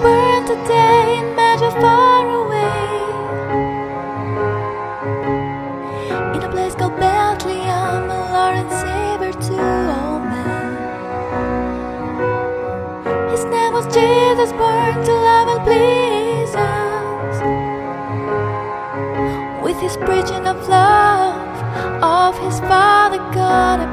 burn today and measure far away. In a place called Bethlehem and Lawrence Saber to all men. His name was Jesus born to love and please us. With his preaching of love of his Father God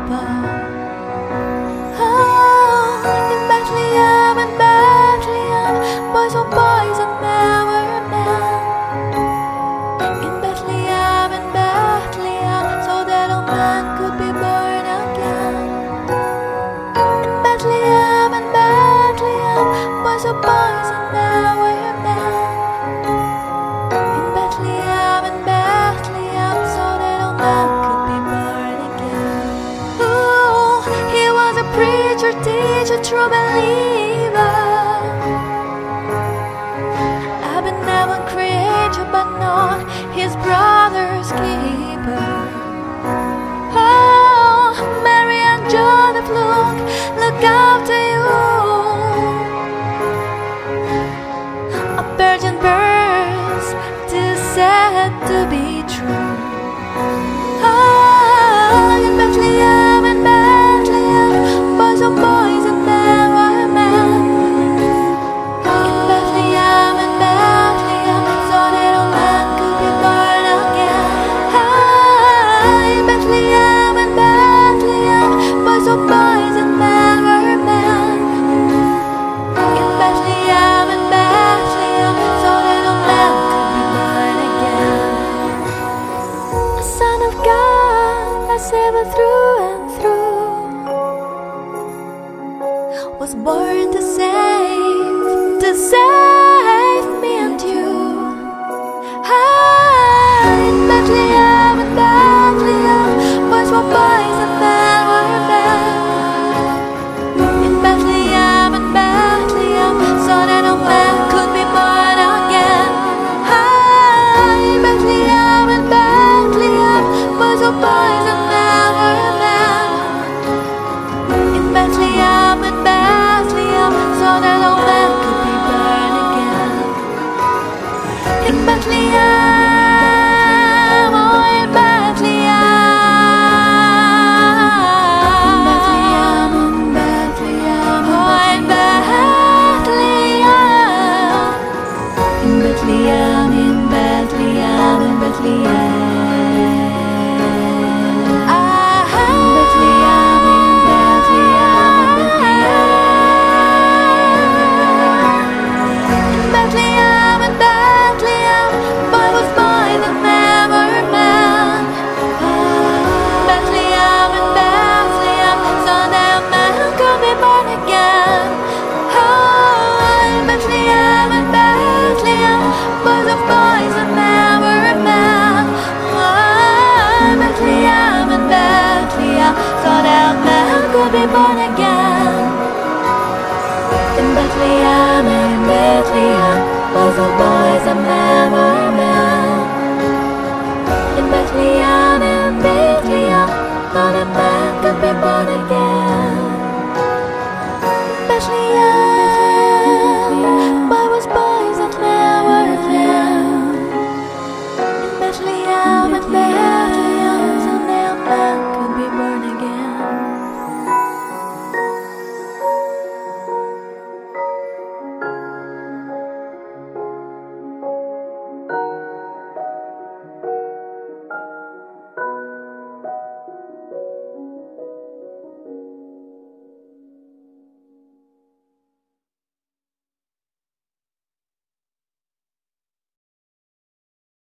to be lover through and through was born to save, to save. shall be born again. In Bethlehem, in Bethlehem, was a boys a man, or a man. In Bethlehem.